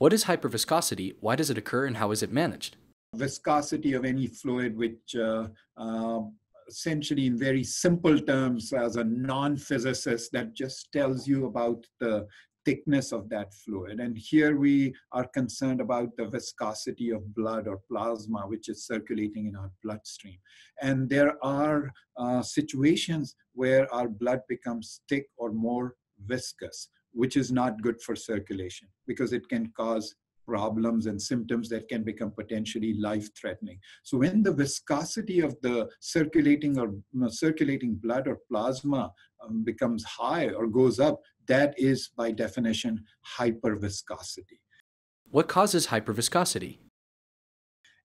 What is hyperviscosity, why does it occur, and how is it managed? Viscosity of any fluid, which uh, uh, essentially in very simple terms as a non-physicist that just tells you about the thickness of that fluid. And here we are concerned about the viscosity of blood or plasma, which is circulating in our bloodstream. And there are uh, situations where our blood becomes thick or more viscous, which is not good for circulation because it can cause problems and symptoms that can become potentially life-threatening. So when the viscosity of the circulating or circulating blood or plasma um, becomes high or goes up, that is by definition hyperviscosity. What causes hyperviscosity?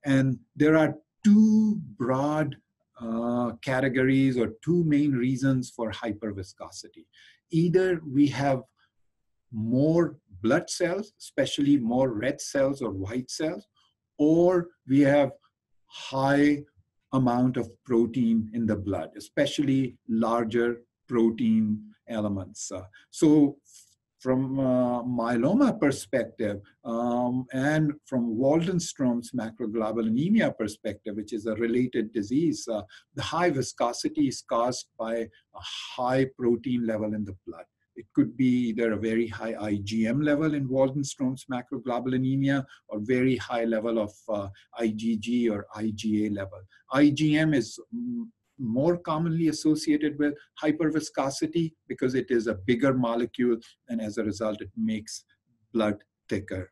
And there are two broad uh, categories or two main reasons for hyperviscosity. Either we have more blood cells, especially more red cells or white cells, or we have high amount of protein in the blood, especially larger protein elements. Uh, so from uh, myeloma perspective um, and from Waldenstrom's macroglobulinemia perspective, which is a related disease, uh, the high viscosity is caused by a high protein level in the blood. It could be either a very high IgM level in Waldenstrom's macroglobulinemia or very high level of uh, IgG or IgA level. IgM is more commonly associated with hyperviscosity because it is a bigger molecule and as a result it makes blood thicker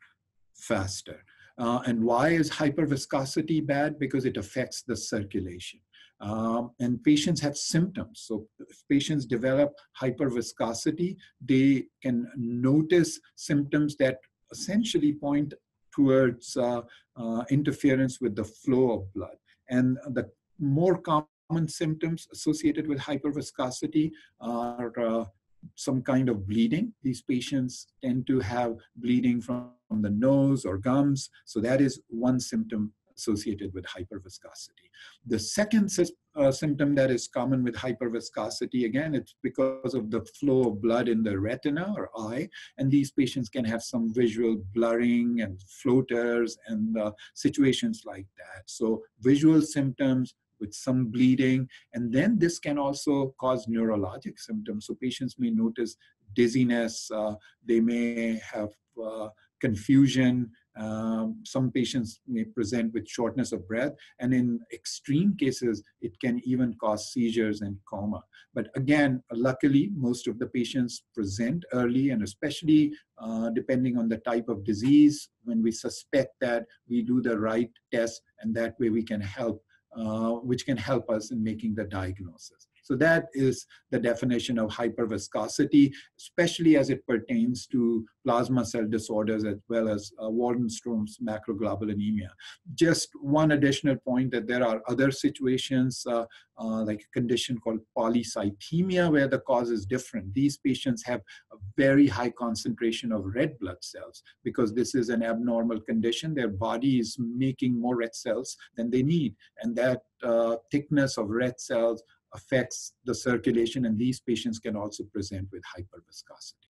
faster. Uh, and why is hyperviscosity bad? Because it affects the circulation. Um, and patients have symptoms. So if patients develop hyperviscosity, they can notice symptoms that essentially point towards uh, uh, interference with the flow of blood. And the more common symptoms associated with hyperviscosity are uh, some kind of bleeding. These patients tend to have bleeding from the nose or gums. So that is one symptom associated with hyperviscosity. The second uh, symptom that is common with hyperviscosity, again, it's because of the flow of blood in the retina or eye, and these patients can have some visual blurring and floaters and uh, situations like that. So visual symptoms, with some bleeding. And then this can also cause neurologic symptoms. So patients may notice dizziness, uh, they may have uh, confusion, um, some patients may present with shortness of breath, and in extreme cases, it can even cause seizures and coma. But again, luckily, most of the patients present early, and especially uh, depending on the type of disease, when we suspect that, we do the right test, and that way we can help, Uh, which can help us in making the diagnosis. So that is the definition of hyperviscosity, especially as it pertains to plasma cell disorders as well as uh, Waldenstrom's macroglobulinemia. Just one additional point that there are other situations uh, uh, like a condition called polycythemia where the cause is different. These patients have a very high concentration of red blood cells because this is an abnormal condition. Their body is making more red cells than they need. And that uh, thickness of red cells affects the circulation, and these patients can also present with hyperviscosity.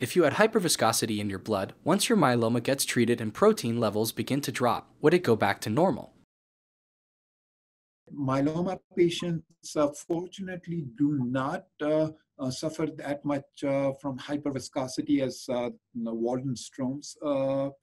If you had hyperviscosity in your blood, once your myeloma gets treated and protein levels begin to drop, would it go back to normal? Myeloma patients, uh, fortunately, do not uh, uh, suffer that much from hyperviscosity as Waldenstrom's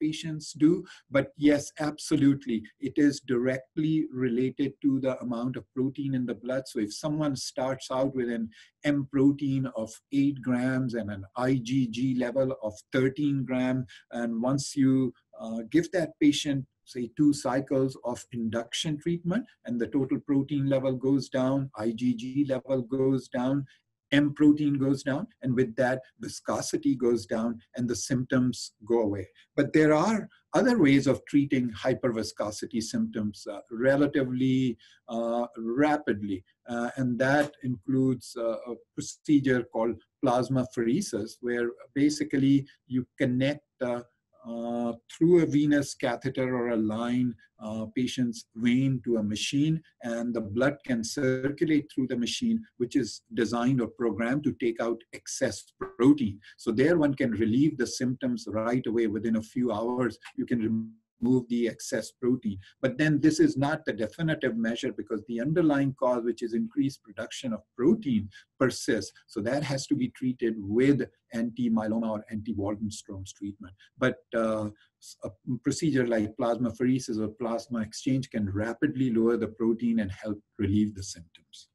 patients do. But yes, absolutely, it is directly related to the amount of protein in the blood. So if someone starts out with an M protein of 8 grams and an IgG level of 13 grams, and once you uh, give that patient say two cycles of induction treatment and the total protein level goes down, IgG level goes down, M protein goes down, and with that, viscosity goes down and the symptoms go away. But there are other ways of treating hyperviscosity symptoms uh, relatively uh, rapidly, uh, and that includes uh, a procedure called plasmapheresis, where basically you connect uh, through a venous catheter or a line uh, patient's vein to a machine and the blood can circulate through the machine which is designed or programmed to take out excess protein. So there one can relieve the symptoms right away within a few hours. You can remove the excess protein. But then this is not the definitive measure because the underlying cause, which is increased production of protein, persists. So that has to be treated with anti-myeloma or anti-Waldenstrom's treatment. But uh, a procedure like plasmapheresis or plasma exchange can rapidly lower the protein and help relieve the symptoms.